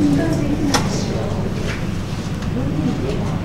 それ楽しいの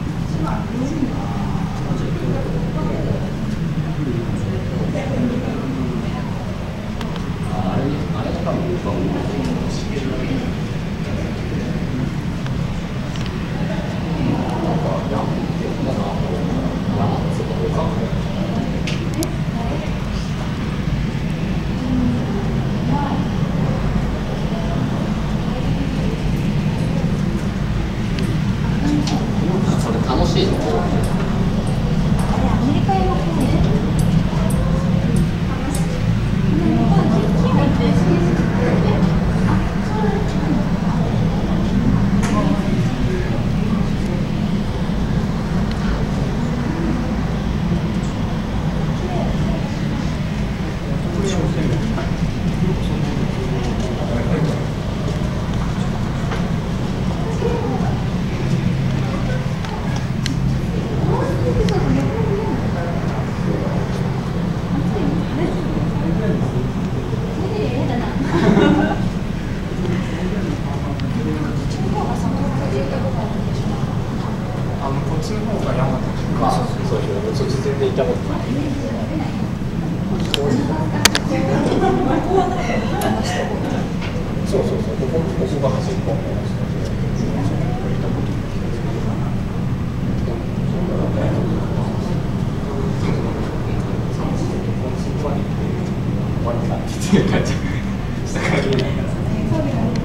あのこっちの方が山だまそうです。ね直接全然行ったことないそうそうそうここここが端っこ終わりっていう感じしたから見えないから。